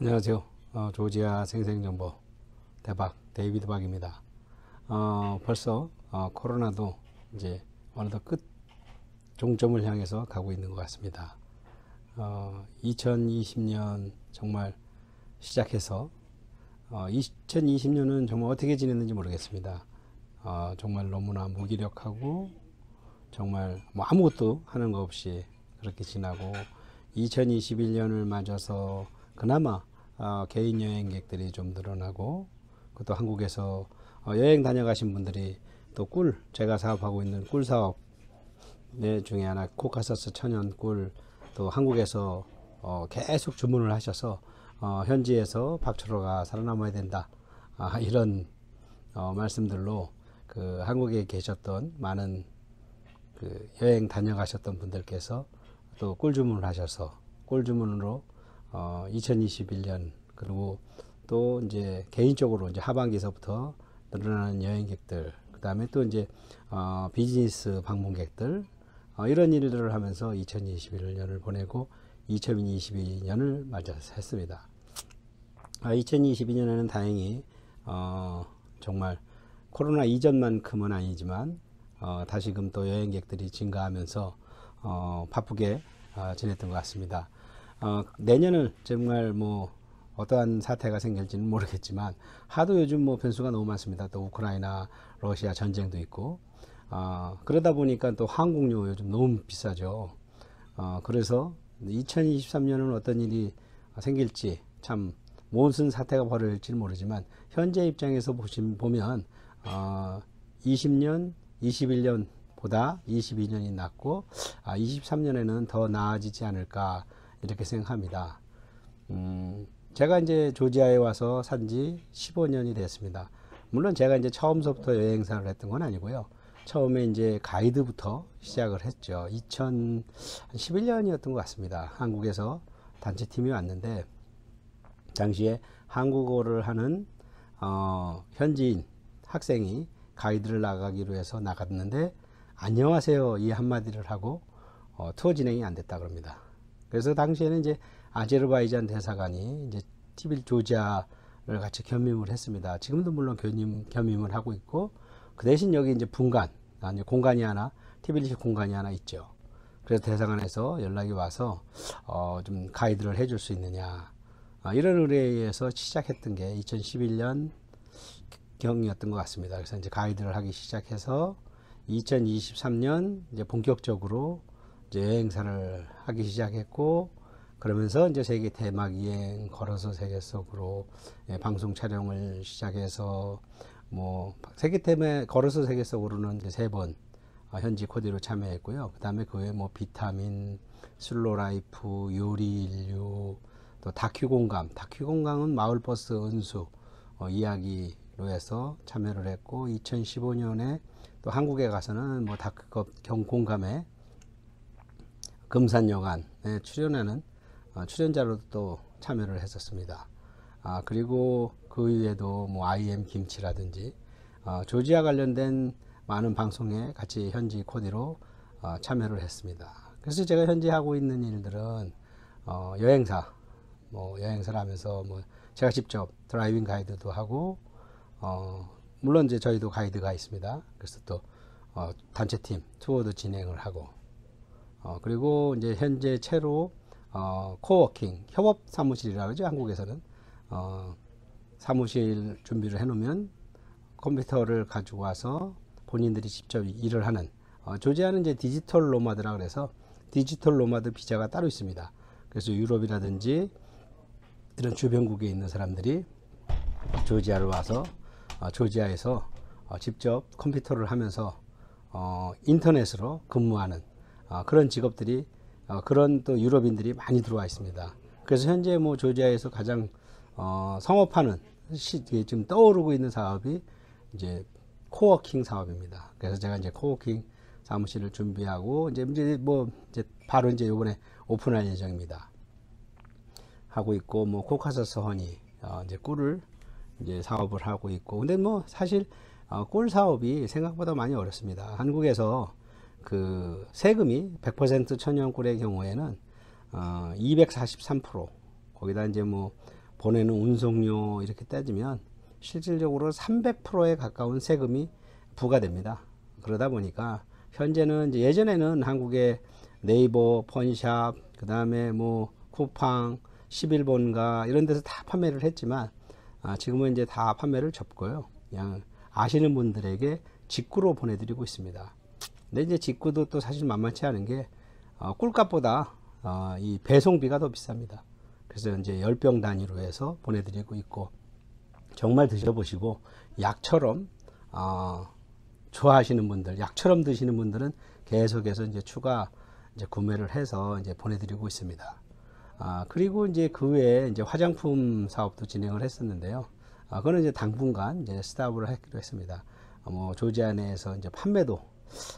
안녕하세요. 어, 조지아 생생정보 대박 데이비드 박입니다. 어, 벌써 어, 코로나도 이제 어느덧 끝 종점을 향해서 가고 있는 것 같습니다. 어, 2020년 정말 시작해서 어, 2020년은 정말 어떻게 지냈는지 모르겠습니다. 어, 정말 너무나 무기력하고 정말 뭐 아무것도 하는 거 없이 그렇게 지나고 2021년을 맞아서 그나마 어, 개인 여행객들이 좀 늘어나고 그것도 한국에서 어, 여행 다녀가신 분들이 또 꿀 제가 사업하고 있는 꿀 사업 네 중에 하나 코카사스 천연 꿀 또 한국에서 어, 계속 주문을 하셔서 어, 현지에서 박철호가 살아남아야 된다. 아, 이런 어, 말씀들로 그 한국에 계셨던 많은 그 여행 다녀가셨던 분들께서 또 꿀 주문을 하셔서 꿀 주문으로 어 2021년 그리고 또 이제 개인적으로 이제 하반기서부터 늘어나는 여행객들 그 다음에 또 이제 어 비즈니스 방문객들 어 이런 일들을 하면서 2021년을 보내고 2022년을 맞이했습니다. 아, 2022년에는 다행히 어 정말 코로나 이전만큼은 아니지만 어, 다시금 또 여행객들이 증가하면서 어, 바쁘게 어, 지냈던 것 같습니다. 어, 내년은 정말 뭐 어떠한 사태가 생길지는 모르겠지만 하도 요즘 뭐 변수가 너무 많습니다. 또 우크라이나, 러시아 전쟁도 있고 어, 그러다 보니까 또 항공료 요즘 너무 비싸죠. 어, 그래서 2023년은 어떤 일이 생길지 참 무슨 사태가 벌어질지는 모르지만 현재 입장에서 보시면 보면 어, 20년 21년보다 22년이 낫고 아, 23년에는 더 나아지지 않을까 이렇게 생각합니다. 음, 제가 이제 조지아에 와서 산 지 15년이 됐습니다. 물론 제가 이제 처음서부터 여행사를 했던 건 아니고요. 처음에 이제 가이드부터 시작을 했죠. 2011년이었던 것 같습니다. 한국에서 단체팀이 왔는데 당시에 한국어를 하는 어, 현지인 학생이 가이드를 나가기로 해서 나갔는데 안녕하세요 이 한마디를 하고 어, 투어 진행이 안 됐다 그럽니다. 그래서 당시에는 이제 아제르바이잔 대사관이 이제 티빌 조지아를 같이 겸임을 했습니다. 지금도 물론 겸임, 겸임을 하고 있고 그 대신 여기 이제 분간 아니 공간이 하나 티빌리시 공간이 하나 있죠. 그래서 대사관에서 연락이 와서 어, 좀 가이드를 해줄 수 있느냐 아, 이런 의뢰에서 시작했던 게 2011년 경이었던 것 같습니다. 그래서 이제 가이드를 하기 시작해서 2023년 이제 본격적으로 이제 여행사를 하기 시작했고 그러면서 이제 세계 대막 여행 걸어서 세계 속으로 예, 방송 촬영을 시작해서 뭐 세계 대막 걸어서 세계 속으로는 이제 세번 어, 현지 코디로 참여했고요. 그 다음에 그 외에 뭐 비타민, 슬로라이프, 요리 인류, 또 다큐 공감, 다큐 공감은 마을버스 은수 어, 이야기로 해서 참여를 했고 2015년에 또 한국에 가서는 뭐 다큐 경공감에 금산여관에 출연하는 어, 출연자로도 또 참여를 했었습니다. 아, 그리고 그 이외에도 뭐 IM 김치라든지 어, 조지아 관련된 많은 방송에 같이 현지 코디로 어, 참여를 했습니다. 그래서 제가 현재 하고 있는 일들은 어, 여행사, 뭐 여행사를 하면서 뭐 제가 직접 driving 가이드도 하고 어, 물론 이제 저희도 가이드가 있습니다. 그래서 또 어, 단체 팀 투어도 진행을 하고 어, 그리고 이제 현재 채로 어, co-working 협업 사무실이라고 그러죠 한국에서는 어, 사무실 준비를 해놓으면 컴퓨터를 가지고 와서 본인들이 직접 일을 하는 어, 조지아는 이제 디지털 nomad라 그래서 디지털 nomad 비자가 따로 있습니다. 그래서 유럽이라든지 이런 주변국에 있는 사람들이 조지아를 와서 어, 조지아에서 어, 직접 컴퓨터를 하면서 어, 인터넷으로 근무하는 어, 그런 직업들이 어, 그런 또 유럽인들이 많이 들어와 있습니다. 그래서 현재 뭐 조지아에서 가장 어, 성업하는 시, 지금 떠오르고 있는 사업이 이제 co-working 사업입니다. 그래서 제가 이제 co-working 사무실을 준비하고 이제 이제 뭐 이제 바로 이제 요번에 오픈할 예정입니다. 하고 있고 뭐 코카서스 honey 어, 이제 꿀을 이제 사업을 하고 있고 근데 뭐 사실 어, 꿀 사업이 생각보다 많이 어렵습니다. 한국에서 그 세금이 100% 천연 꿀의 경우에는 어, 243% 거기다 이제 뭐 보내는 운송료 이렇게 따지면 실질적으로 300%에 가까운 세금이 부과됩니다. 그러다 보니까 현재는 이제 예전에는 한국의 네이버, 펀샵, 그 다음에 뭐 쿠팡, 11번가 이런 데서 다 판매를 했지만 아, 지금은 이제 다 판매를 접고요. 그냥 아시는 분들에게 직구로 보내드리고 있습니다. 근데 이제 직구도 또 사실 만만치 않은 게 어, 꿀값보다 어, 이 배송비가 더 비쌉니다. 그래서 이제 열병 단위로 해서 보내드리고 있고 정말 드셔보시고 약처럼 어, 좋아하시는 분들, 약처럼 드시는 분들은 계속해서 이제 추가 이제 구매를 해서 이제 보내드리고 있습니다. 아, 그리고 이제 그 외에 이제 화장품 사업도 진행을 했었는데요. 아, 그거는 이제 당분간 이제 스탑을 하기로 했습니다. 아, 뭐 조지아 내에서 이제 판매도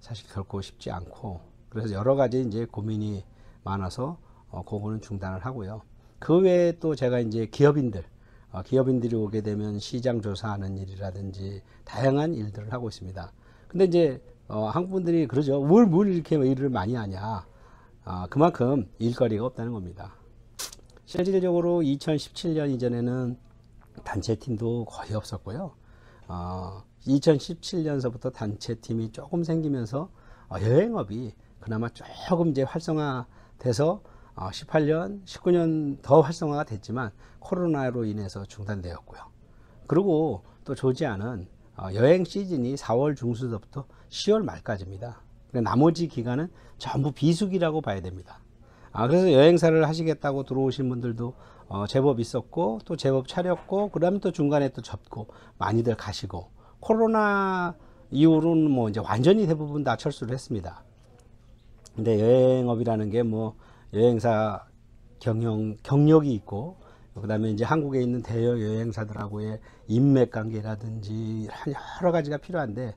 사실 결코 쉽지 않고 그래서 여러 가지 이제 고민이 많아서 어, 그거는 중단을 하고요. 그 외에 또 제가 이제 기업인들 어, 기업인들이 오게 되면 시장 조사하는 일이라든지 다양한 일들을 하고 있습니다. 근데 이제 어, 한국 분들이 그러죠. 뭘, 뭘 이렇게 일을 많이 하냐. 아, 그만큼 일거리가 없다는 겁니다. 실질적으로 2017년 이전에는 단체 팀도 거의 없었고요. 어, 2017년서부터 단체팀이 조금 생기면서 어, 여행업이 그나마 조금 이제 활성화돼서 어, 18년, 19년 더 활성화가 됐지만 코로나로 인해서 중단되었고요. 그리고 또 조지아는 어, 여행 시즌이 4월 중순서부터 10월 말까지입니다. 나머지 기간은 전부 비수기라고 봐야 됩니다. 아, 그래서 여행사를 하시겠다고 들어오신 분들도 어, 제법 있었고 또 제법 차렸고 그다음에 또 중간에 또 접고 많이들 가시고 코로나 이후로는 뭐 이제 완전히 대부분 다 철수를 했습니다. 근데 여행업이라는 게 뭐 여행사 경영 경력이 있고 그다음에 이제 한국에 있는 대여 여행사들하고의 인맥 관계라든지 여러 가지가 필요한데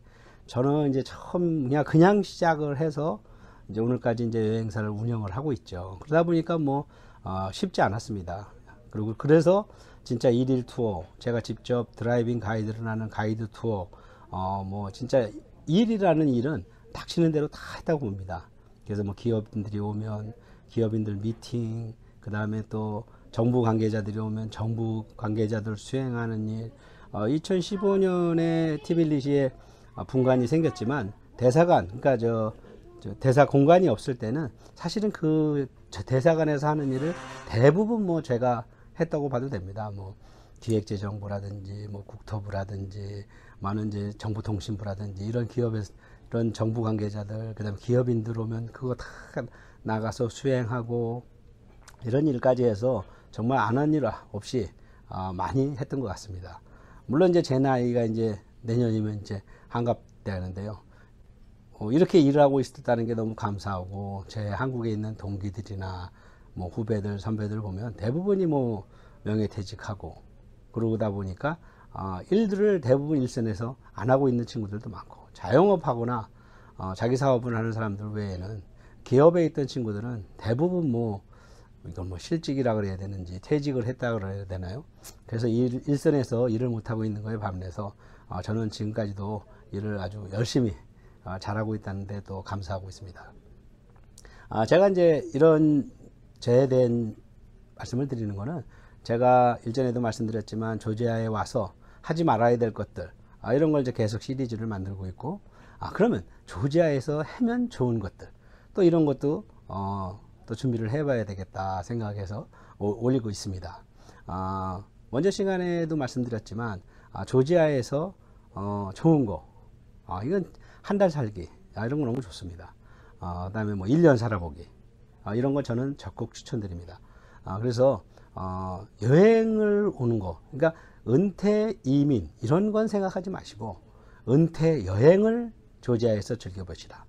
저는 이제 처음 그냥 그냥 시작을 해서 이제 오늘까지 이제 여행사를 운영을 하고 있죠. 그러다 보니까 뭐 어, 쉽지 않았습니다. 그리고 그래서 진짜 일일 투어, 제가 직접 driving 가이드를 하는 가이드 투어, 어, 뭐 진짜 일이라는 일은 닥치는 대로 다 했다고 봅니다. 그래서 뭐 기업인들이 오면 기업인들 미팅, 그 다음에 또 정부 관계자들이 오면 정부 관계자들 수행하는 일. 어, 2015년에 티빌리시에 어, 분관이 생겼지만 대사관, 그러니까 저, 저 대사 공간이 없을 때는 사실은 그 대사관에서 하는 일을 대부분 뭐 제가 했다고 봐도 됩니다. 뭐 기획재정부라든지 뭐 국토부라든지 많은 이제 정보통신부라든지 이런 기업에서 이런 정부 관계자들 그다음에 기업인들 오면 그거 다 나가서 수행하고 이런 일까지 해서 정말 안 한 일 없이 어, 많이 했던 것 같습니다. 물론 이제 제 나이가 이제 내년이면 이제 한갑되는데요. 어, 이렇게 일을 하고 있었다는 게 너무 감사하고 제 한국에 있는 동기들이나 뭐 후배들 선배들 보면 대부분이 뭐 명예퇴직하고 그러다 보니까 어, 일들을 대부분 일선에서 안 하고 있는 친구들도 많고 자영업하거나 어, 자기 사업을 하는 사람들 외에는 기업에 있던 친구들은 대부분 뭐 이걸 뭐 실직이라 그래야 되는지 퇴직을 했다 그래야 되나요? 그래서 일, 일선에서 일을 못 하고 있는 거에 반해서 어, 저는 지금까지도 일을 아주 열심히 어, 잘하고 있다는데 또 감사하고 있습니다. 아, 제가 이제 이런 제에 대한 말씀을 드리는 거는 제가 일전에도 말씀드렸지만 조지아에 와서 하지 말아야 될 것들 아, 이런 걸 이제 계속 시리즈를 만들고 있고 아 그러면 조지아에서 하면 좋은 것들 또 이런 것도 어, 또 준비를 해봐야 되겠다 생각해서 오, 올리고 있습니다. 아, 먼저 시간에도 말씀드렸지만 아, 조지아에서 어, 좋은 거 아, 이건 한 달 살기 아, 이런 거 너무 좋습니다. 아, 그다음에 뭐 1년 살아보기 아, 이런 걸 저는 적극 추천드립니다. 아, 그래서 어, 여행을 오는 거, 그러니까 은퇴 이민 이런 건 생각하지 마시고 은퇴 여행을 조지아에서 즐겨보시라.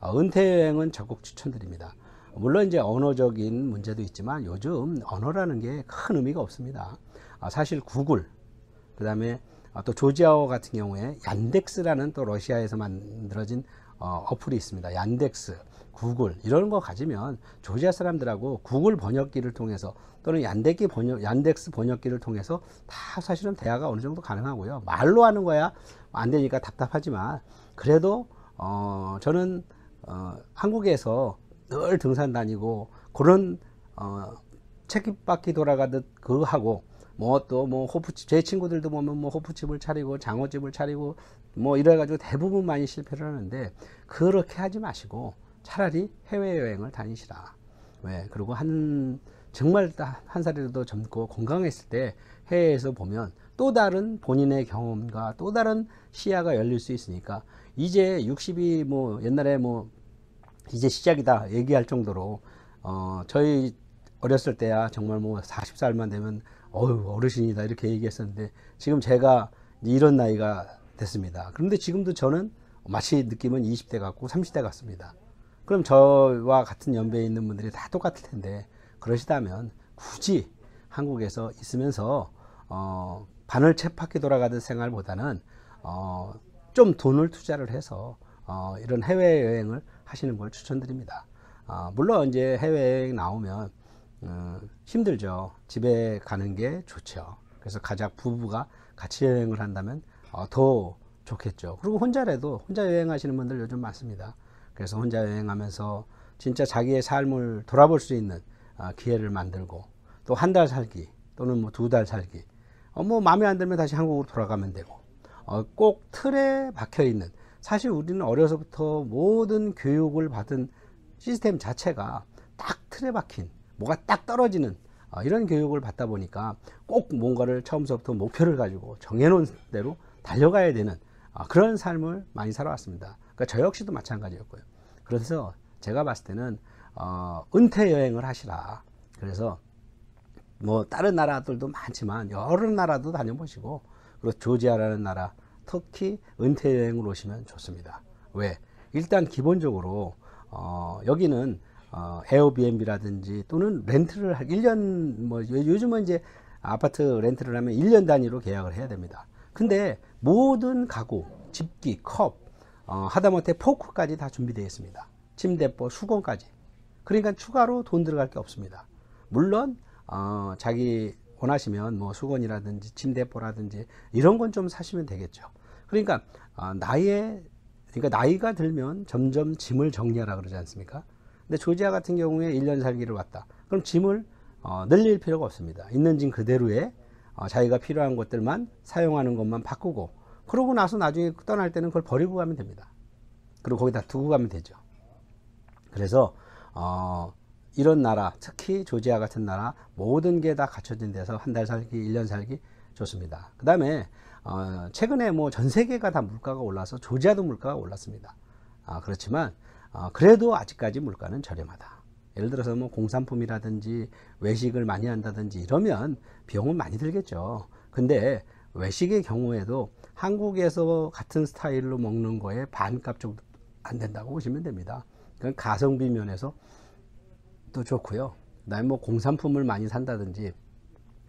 어, 은퇴 여행은 적극 추천드립니다. 물론 이제 언어적인 문제도 있지만 요즘 언어라는 게 큰 의미가 없습니다. 아, 사실 구글, 그 다음에 또 조지아어 같은 경우에 얀덱스라는 또 러시아에서 만들어진 어, 어플이 있습니다. 얀덱스, 구글 이런 거 가지면 조지아 사람들하고 구글 번역기를 통해서 또는 얀덱기 번역, 얀덱스 번역기를 통해서 다 사실은 대화가 어느 정도 가능하고요. 말로 하는 거야 안 되니까 답답하지만 그래도 어, 저는 어, 한국에서 늘 등산 다니고 그런 어, 책임바퀴 돌아가듯 그 하고 뭐또뭐 호프집 제 친구들도 보면 뭐 호프집을 차리고 장어집을 차리고 뭐 이래 가지고 대부분 많이 실패를 하는데 그렇게 하지 마시고 차라리 해외 여행을 다니시라. 왜? 그리고 한 정말 한 살이라도 젊고 건강했을 때 해외에서 보면 또 다른 본인의 경험과 또 다른 시야가 열릴 수 있으니까 이제 60이 뭐 옛날에 뭐 이제 시작이다 얘기할 정도로 어 저희 어렸을 때야 정말 뭐 40살만 되면 어휴 어르신이다 이렇게 얘기했었는데 지금 제가 이런 나이가 됐습니다. 그런데 지금도 저는 마치 느낌은 20대 같고 30대 같습니다. 그럼 저와 같은 연배에 있는 분들이 다 똑같을 텐데 그러시다면 굳이 한국에서 있으면서 어, 바늘 채바퀴 돌아가듯 생활보다는 어, 좀 돈을 투자를 해서 어, 이런 해외 여행을 하시는 걸 추천드립니다. 어, 물론 이제 해외 여행 나오면 어, 힘들죠. 집에 가는 게 좋죠. 그래서 가족 부부가 같이 여행을 한다면 어, 더 좋겠죠. 그리고 혼자라도 혼자 여행하시는 분들 요즘 많습니다. 그래서 혼자 여행하면서 진짜 자기의 삶을 돌아볼 수 있는 어, 기회를 만들고 또 한 달 살기 또는 뭐 두 달 살기. 어, 뭐 마음에 안 들면 다시 한국으로 돌아가면 되고. 어, 꼭 틀에 박혀 있는 사실 우리는 어려서부터 모든 교육을 받은 시스템 자체가 딱 틀에 박힌 뭐가 딱 떨어지는 어, 이런 교육을 받다 보니까 꼭 뭔가를 처음부터 목표를 가지고 정해놓은 대로 달려가야 되는 어, 그런 삶을 많이 살아왔습니다. 그러니까 저 역시도 마찬가지였고요. 그래서 제가 봤을 때는 어, 은퇴 여행을 하시라. 그래서 뭐 다른 나라들도 많지만 여러 나라도 다녀보시고 그리고 조지아라는 나라 특히 은퇴 여행을 오시면 좋습니다. 왜? 일단 기본적으로 어, 여기는 어, 에어비앤비라든지 또는 렌트를 할 1년 뭐 요즘은 이제 아파트 렌트를 하면 1년 단위로 계약을 해야 됩니다. 근데 모든 가구, 집기, 컵, 어, 하다못해 포크까지 다 준비되어 있습니다. 침대포, 수건까지. 그러니까 추가로 돈 들어갈 게 없습니다. 물론 어, 자기 원하시면 뭐 수건이라든지 침대포라든지 이런 건 좀 사시면 되겠죠. 그러니까 어, 나이에 그러니까 나이가 들면 점점 짐을 정리하라 그러지 않습니까? 근데 조지아 같은 경우에 1년 살기를 왔다. 그럼 짐을 어, 늘릴 필요가 없습니다. 있는 짐 그대로에 어, 자기가 필요한 것들만 사용하는 것만 바꾸고 그러고 나서 나중에 떠날 때는 그걸 버리고 가면 됩니다. 그리고 거기다 두고 가면 되죠. 그래서 어, 이런 나라, 특히 조지아 같은 나라 모든 게 다 갖춰진 데서 한 달 살기, 1년 살기 좋습니다. 그 다음에 어, 최근에 뭐 전 세계가 다 물가가 올라서 조지아도 물가가 올랐습니다. 아, 그렇지만 어, 그래도 아직까지 물가는 저렴하다. 예를 들어서 뭐 공산품이라든지 외식을 많이 한다든지 이러면 비용은 많이 들겠죠. 근데 외식의 경우에도 한국에서 같은 스타일로 먹는 거에 반값 정도 안 된다고 보시면 됩니다. 그건 가성비 면에서 또 좋고요. 그다음에 뭐 공산품을 많이 산다든지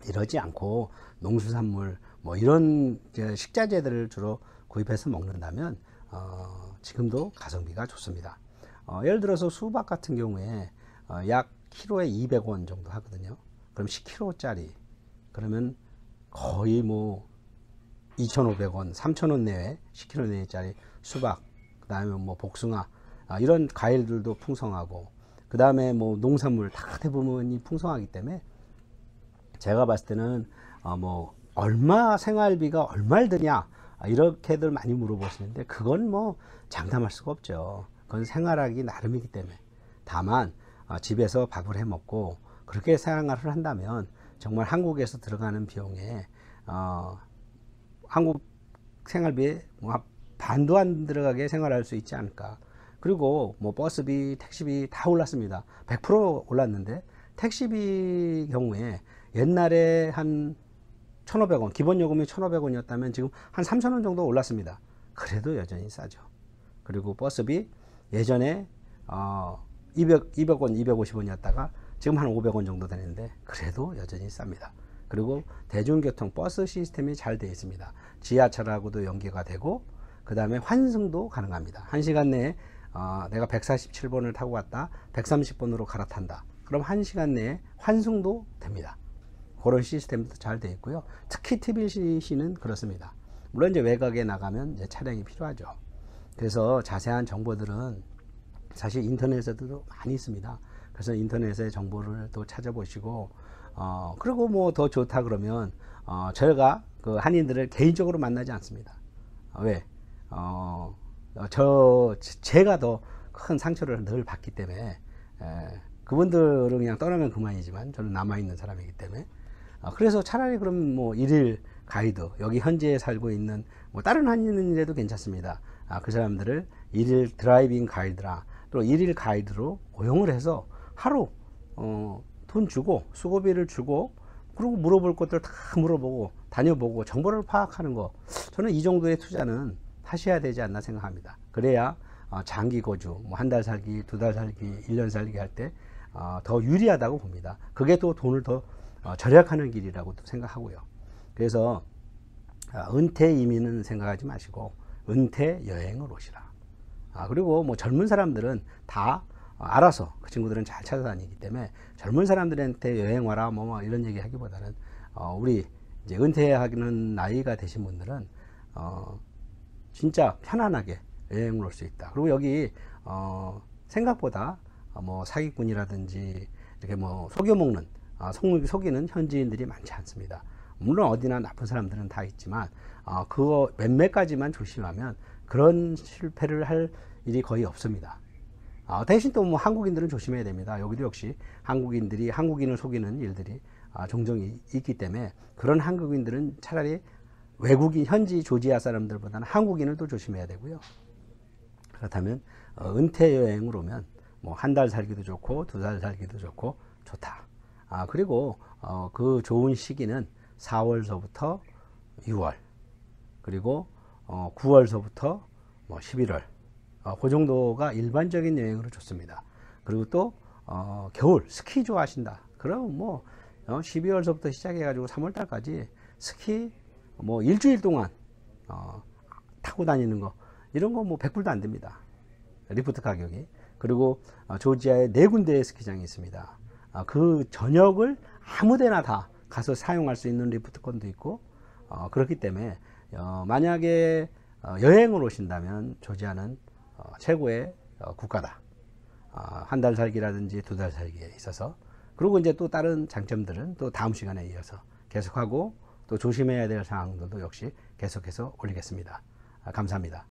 이러지 않고 농수산물 뭐 이런 식자재들을 주로 구입해서 먹는다면 어, 지금도 가성비가 좋습니다. 어, 예를 들어서 수박 같은 경우에 어, 약 키로에 200원 정도 하거든요. 그럼 10kg짜리 그러면 거의 뭐 2,500원, 3,000원 내외 10kg 내외짜리 수박, 그 다음에 뭐 복숭아 아, 이런 과일들도 풍성하고 그 다음에 뭐 농산물 다 대부분이 풍성하기 때문에 제가 봤을 때는 어 뭐 얼마 생활비가 얼마를 드냐 아, 이렇게들 많이 물어보시는데 그건 뭐 장담할 수가 없죠. 그건 생활하기 나름이기 때문에 다만 어, 집에서 밥을 해 먹고 그렇게 생활을 한다면 정말 한국에서 들어가는 비용에 어, 한국 생활비에 뭐 반도 안 들어가게 생활할 수 있지 않을까. 그리고 뭐 버스비, 택시비 다 올랐습니다. 100% 올랐는데 택시비 경우에 옛날에 한 1,500원, 기본 요금이 1,500원이었다면 지금 한 3,000원 정도 올랐습니다. 그래도 여전히 싸죠. 그리고 버스비 예전에 어 200, 200원, 250원이었다가 지금 한 500원 정도 되는데 그래도 여전히 쌉니다. 그리고 대중교통 버스 시스템이 잘 되어 있습니다. 지하철하고도 연계가 되고 그 다음에 환승도 가능합니다. 1시간 내에 어, 내가 147번을 타고 갔다 130번으로 갈아탄다. 그럼 1시간 내에 환승도 됩니다. 그런 시스템도 잘 되어 있고요. 특히 TBC는 그렇습니다. 물론 이제 외곽에 나가면 이제 차량이 필요하죠. 그래서 자세한 정보들은 사실 인터넷에도 많이 있습니다. 그래서 인터넷에 정보를 또 찾아보시고 어 그리고 뭐 더 좋다 그러면 어, 저희가 그 한인들을 개인적으로 만나지 않습니다. 어, 왜? 어, 어, 저 제가 더 큰 상처를 늘 받기 때문에 에, 그분들은 그냥 떠나면 그만이지만 저는 남아 있는 사람이기 때문에 어, 그래서 차라리 그럼 뭐 일일 가이드 여기 현지에 살고 있는 뭐 다른 한인이라도 괜찮습니다. 아, 그 사람들을 일일 driving 가이드라 또 일일 가이드로 고용을 해서 하루 어, 돈 주고 수고비를 주고 그리고 물어볼 것들 다 물어보고 다녀보고 정보를 파악하는 거 저는 이 정도의 투자는 하셔야 되지 않나 생각합니다. 그래야 어, 장기 거주 뭐 한 달 살기 두 달 살기 일 년 살기 할 때 더 유리하다고 봅니다. 그게 또 돈을 더 어, 절약하는 길이라고도 생각하고요. 그래서 아, 은퇴 이민은 생각하지 마시고 은퇴 여행을 오시라. 아, 그리고 뭐 젊은 사람들은 다 알아서 그 친구들은 잘 찾아다니기 때문에 젊은 사람들한테 여행 와라 뭐, 뭐 이런 얘기 하기보다는 어, 우리 이제 은퇴하기는 나이가 되신 분들은 어, 진짜 편안하게 여행을 올 수 있다. 그리고 여기 어, 생각보다 뭐 사기꾼이라든지 이렇게 뭐 속여먹는 아, 속, 속이는 현지인들이 많지 않습니다. 물론 어디나 나쁜 사람들은 다 있지만 어, 그거 몇몇 가지만 조심하면 그런 실패를 할 일이 거의 없습니다. 아, 대신 또 뭐 한국인들은 조심해야 됩니다. 여기도 역시 한국인들이 한국인을 속이는 일들이 아, 종종 이- 있기 때문에 그런 한국인들은 차라리 외국인 현지 조지아 사람들보다는 한국인을 또 조심해야 되고요. 그렇다면 어, 은퇴 여행을 오면 뭐 한 달 살기도 좋고 두 달 살기도 좋고 좋다. 아 그리고 어, 그 좋은 시기는 4월서부터 6월 그리고 어, 9월서부터 뭐 11월 어, 그 정도가 일반적인 여행으로 좋습니다. 그리고 또 어, 겨울 스키 좋아하신다. 그럼 뭐 어, 12월서부터 시작해가지고 3월달까지 스키 뭐 일주일 동안 어, 타고 다니는 거 이런 거 뭐 100불도 안 됩니다. 리프트 가격이. 그리고 어, 조지아에 네 군데의 스키장이 있습니다. 아, 그 전역을 아무데나 다 가서 사용할 수 있는 리프트권도 있고 어, 그렇기 때문에 어, 만약에 어, 여행을 오신다면 조지아는 어, 최고의 어, 국가다. 한 달 살기라든지 두 달 살기에 있어서 그리고 이제 또 다른 장점들은 또 다음 시간에 이어서 계속하고 또 조심해야 될 사항들도 역시 계속해서 올리겠습니다. 아, 감사합니다.